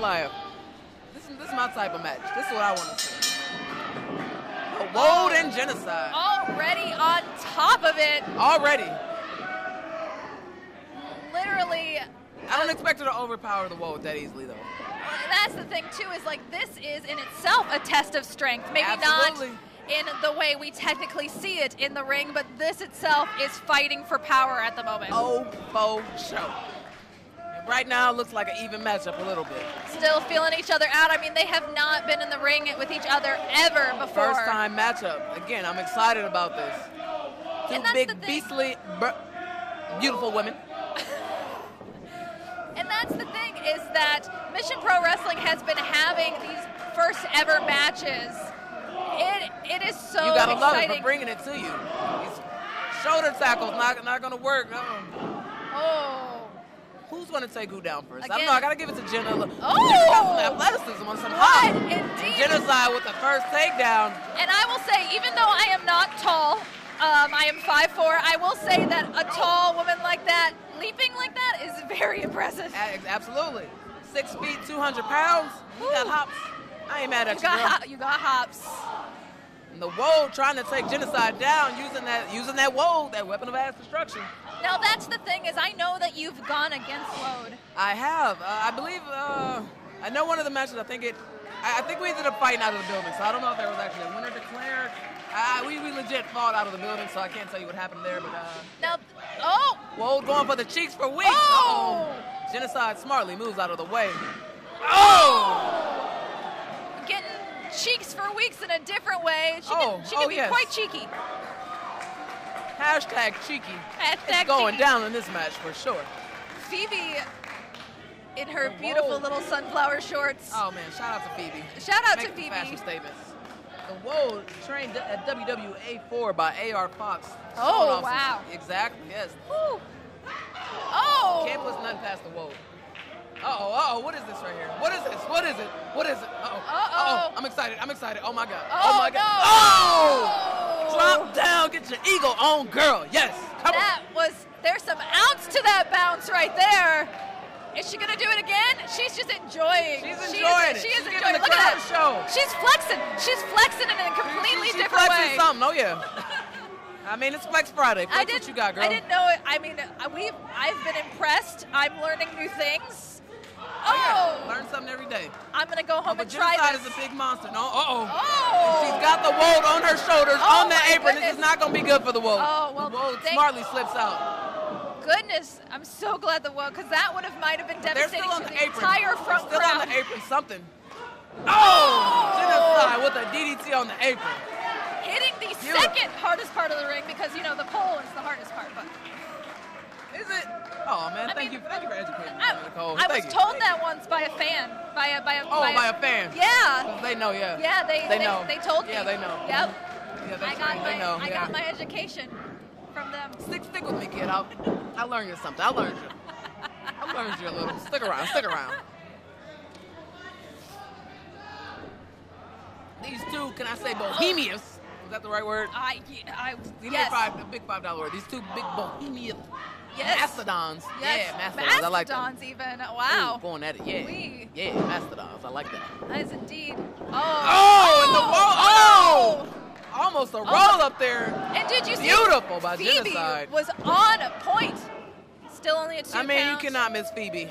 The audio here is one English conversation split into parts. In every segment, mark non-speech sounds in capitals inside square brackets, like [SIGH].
Goliath. This is, this is my type of match. This is what I want to see. The Woad and Jennacide. Already on top of it. Already. Literally. I don't uh, expect her to overpower the Woad that easily, though. That's the thing, too, is like this is in itself a test of strength. Maybe Absolutely. not in the way we technically see it in the ring, but this itself is fighting for power at the moment. Oh, faux show. Right now, it looks like an even matchup a little bit. Still feeling each other out. I mean, they have not been in the ring with each other ever before. First time matchup. Again, I'm excited about this. Two And that's the big, beastly, br- beautiful women. [LAUGHS] And that's the thing is that Mission Pro Wrestling has been having these first ever matches. It it is so you gotta love it for bringing it to you. These shoulder tackles not not gonna work. Uh-uh. oh. Who's gonna take who down first? I don't know. I gotta give it to Jenna. Look, Oh! Got athleticism on some hop. indeed. Jennacide with the first takedown. And I will say, even though I am not tall, um, I am 5'4", I will say that a tall woman like that, leaping like that, is very impressive. A- Absolutely. Six feet, 200 pounds. You got hops. I ain't mad at You you, got, girl. hop, you got hops. The Woad trying to take jennacide down using that using that Woad, that weapon of mass destruction. Now that's the thing is I know that you've gone against Woad. I have. Uh, I believe. Uh, I know one of the matches. I think it. I, I think we ended up fighting out of the building. So I don't know if there was actually a winner declared. Uh, we, we legit fought out of the building, so I can't tell you what happened there. But uh, Now, oh, Woad going for the cheeks for weeks. Oh! Uh-oh. Jennacide smartly moves out of the way. Oh! Cheeks for weeks in a different way. She Oh, can, she oh, can be yes. quite cheeky. Hashtag cheeky. Hashtag it's going cheeky. down in this match for sure. Phoebe, in her The beautiful little sunflower shorts. Oh man, shout out to Phoebe. Shout out Make to Phoebe. Fashion statements. The Woad trained at WWA4 by AR Fox. Oh, off some- wow. exactly, yes. Whew. Oh! Can't put nothing past the Woad. Uh-oh, uh-oh, what is this right here? What is this? What is it? What is it? Uh-oh. I'm excited, I'm excited. Oh my God. Oh, oh my God. no. Oh! Oh! Drop down, get your ego on, girl. Yes. Come That was, there's some ounce to that bounce right there. Is she gonna do it again? She's just enjoying. She's She is- enjoying it. She is She's enjoying the Look at that. show. She's flexing. She's flexing in a completely She- she different flexing way. something. Oh, yeah. [LAUGHS] I mean, it's Flex Friday. Flex I what didn't. you got, girl. I didn't know it. I mean, uh, we've. I've been impressed. I'm learning new things. Oh, Oh, yeah. Oh. Learn something every day. I'm gonna go home But and try this. is a big monster. No, uh-oh. oh, She's got the woad on her shoulders, Oh on the apron. This goodness. is not going to be good for the woad. Oh, well, the thank- smartly slips out. goodness. I'm so glad the well, because that would have might have been devastating to the the entire front They're still crowd. on the apron. Something. Oh! Jennacide oh. with a DDT on the apron. Hitting the Beautiful. second hardest part of the ring because you know the pole is the hardest part. But Is it? Oh man, I thank you, thank you for educating me, I, Nikole. I Thank was you. told that once by a fan, by a by a Oh, by a fan. Yeah. They know, yeah. yeah. They They they, know. they told me. Yeah, they know. Yep. Yeah, they, I got my know. I yeah. got my education from them. Stick, stick with me, kid. I'll, I learned you something. I learned you. I learned you a little. Stick around. Stick around. These two, can I say bohemians? Is that the right word? I I yes five, a big five dollar word. These two big bohemian yes mastodons. yes Yeah, mastodons. I like that. Mastodons even wow Ooh, going at it. Yeah. Wee. Yeah, mastodons. I like that. that is indeed oh Oh, and the oh, wall. Oh! Almost a roll Almost- up there. and did you see Beautiful by Phoebe jennacide. was on a point still only at two I mean, pounds. you cannot miss Phoebe.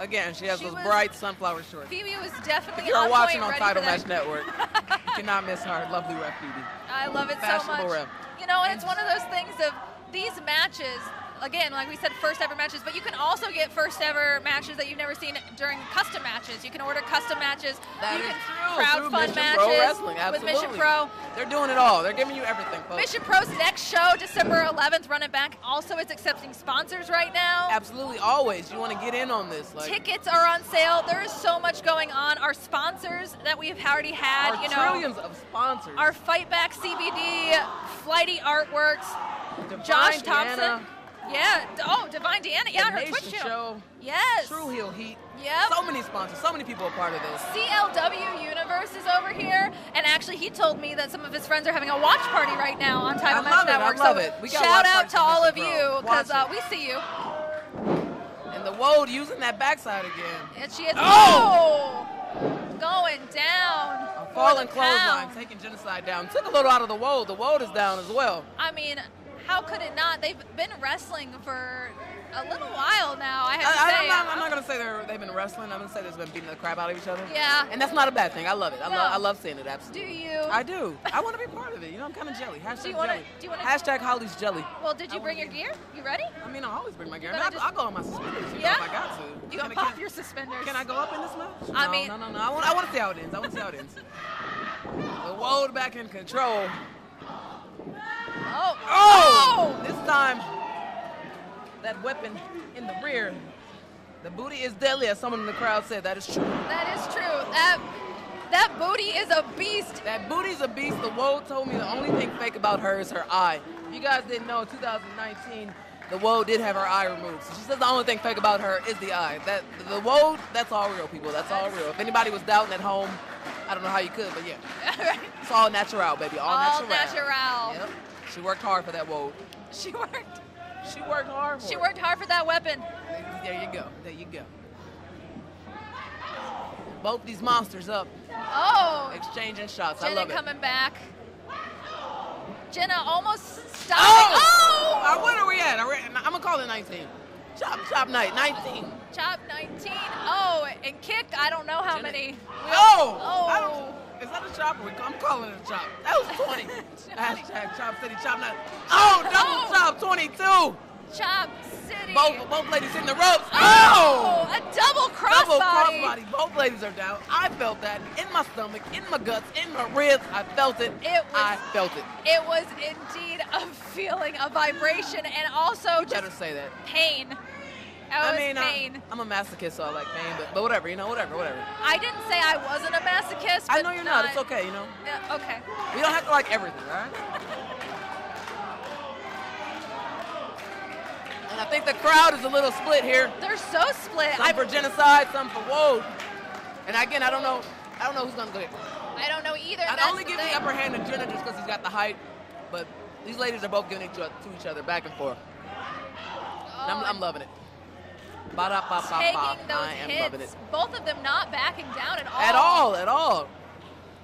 Again, she has She those was- bright sunflower shorts. Phoebe was definitely If you're on watching point, on Title Match. Network, you cannot miss her lovely ref Phoebe. I love it so much. rep. You know, and it's one of those things of these matches. Again, like we said, first ever matches, but you can also get first ever matches that you've never seen during custom matches. You can order custom matches. That you can true. Crowdfund matches with Mission. Pro. They're doing it all. They're giving you everything, folks. Mission Pro's next show, December 11th, Run It Back, also is accepting sponsors right now. Absolutely, always. You want to get in on this. Like, Tickets are on sale. There is so much going on. Our sponsors that we've already had, our you know, trillions of sponsors. our Fight Back CBD, Flighty Artworks, Divine Josh Thompson. Yeah. Oh, Divine Deanna. Yeah, The her Nation Twitch channel. Show, Yes. True Heel Heat. Yeah. So many sponsors. So many people are part of this. CLW Universe is over here, and actually, he told me that some of his friends are having a watch party right now on Title I Match love it, I love so it. We got shout out to all of you because uh, we see you. And the Woad using that backside again. And she is Oh! oh! going down. A falling clothesline, taking jennacide down. Took a little out of the Woad. The Woad is down as well. I mean, how could it not? They've been wrestling for a little while now. I have to I, say. am not, I'm not gonna say they're, they've been wrestling. I'm gonna say they've been beating the crap out of each other. Yeah. And that's not a bad thing. I love it. I, No. love, I love seeing it. Absolutely. do you? I do. I want to be part of it. You know, I'm kind of jelly. Hashtag Do you wanna- jelly. do you wanna- Hashtag Holly's jelly. well, did you I bring your gear? You ready? I mean, I always bring my gear. I mean, I, just, I'll go on my suspenders. You Yeah? know, if I got to. You Can gonna I- pop can- your suspenders? Can I go up in this match? I mean- no, no, no. I want, I want to see how it ends. I want to see how it ends. The world back in control. Oh. oh! Oh! This time, that weapon in the rear. The booty is deadly, as someone in the crowd said. That is true. That is true. That that booty is a beast. That booty's a beast. The Woad told me the only thing fake about her is her eye. If you guys didn't know, in 2019, the Woad did have her eye removed. So she says the only thing fake about her is the eye. That the Woad, that's all real, people. That's all real. If anybody was doubting at home, I don't know how you could, but yeah, Right. [LAUGHS] it's all natural, baby. All, All natural. natural. Yep. She worked hard for that Woe. [LAUGHS] She worked. She worked hard She it. worked hard for that weapon. There you go. There you go. Both these monsters up, Oh, exchanging shots. I love it. coming back. Jenna almost stopping. Oh! Oh! Uh, what are we at? I'm gonna call it 19. Chop, chop night, 19. Chop 19. Oh, and kick. I don't know how Jenna- many. Oh! Oh. Is that a chop? I'm calling it a chop. That was 20. [LAUGHS] Hashtag chop city, chop night. Oh, double Oh. chop, 22. Chop City. Both, both ladies hitting the ropes. Oh! oh. A double crossbody. Double crossbody. Both ladies are down. I felt that in my stomach, in my guts, in my ribs. I felt it. It was- I felt it. It was indeed a feeling, a vibration, and also You just better say that. pain. I was mean, uh, pain. I'm, I'm a masochist, so I like pain, but, but whatever, you know, whatever, whatever. I didn't say I wasn't a masochist. I know you're not. It's okay, you know. Yeah, okay. We don't have to like everything, all right? And I think the crowd is a little split here. They're so split. Some for jennacide, some for woad. And again, I don't know. I don't know who's gonna get. I don't know either. I'd That's only give the thing. upper hand to Jenna just because he's got the height. But these ladies are both giving it to, to each other back and forth. And I'm, Oh, I'm loving it. Ba da ba ba taking those I am hits. it. Both of them not backing down at all. At all, at all.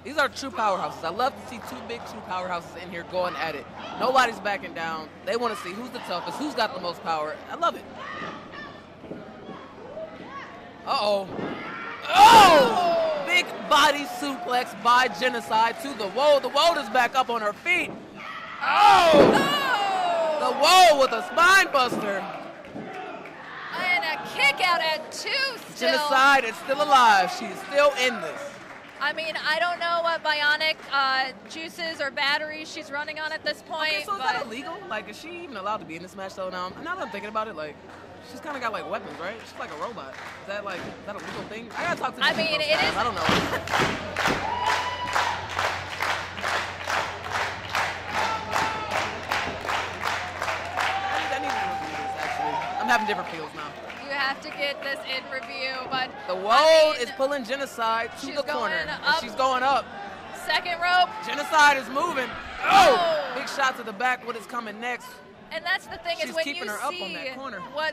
These are true powerhouses. I love to see two big two powerhouses in here going at it. Nobody's backing down. They want to see who's the toughest, who's got the most power. I love it. Uh-oh. Oh! Big body suplex by Jennacide to the Woad. The Woad is back up on her feet. Oh! The Oh! Woad with a spine buster. Kick out at two still. Jennacide is still alive. She's still in this. I mean, I don't know what bionic uh, juices or batteries she's running on at this point. Okay, so is that illegal? Like, is she even allowed to be in this match? though? now, now that I'm thinking about it, like, she's kind of got like weapons, right? She's like a robot. Is that like, is that a legal thing? I gotta talk to. I mean, it guys. is- I don't know. [LAUGHS] I need- I need to review this, actually. I'm having different feels now. Have to get this in review. But The I mean, is pulling Jennacide to the corner. up. she's going up. second rope, Jennacide is moving. Oh! Oh. Big shot to the back. What is coming next? and that's the thing She's is when keeping you her up on see that corner. what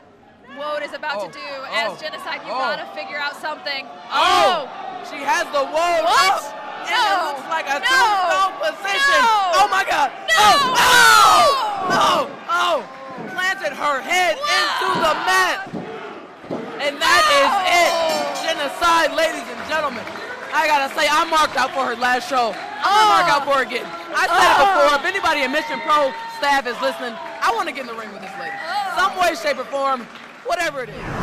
Woad is about Oh, to do oh, as jennacide, you oh. gotta figure out something. Oh! oh! She has the wall What? up, and No. it looks like a No. tombstone position. No. Oh my God! No. Oh! Oh! Oh! Oh! Planted her head into the mat, and that is Oh. it. Jennacide, ladies and gentlemen. I gotta say, I marked out for her last show. I'm gonna oh. mark Oh. out for her again. I said it Oh. before. If anybody in Mission Pro staff is listening, I want to get in the ring with this lady. Oh. Some way, shape, or form, whatever it is.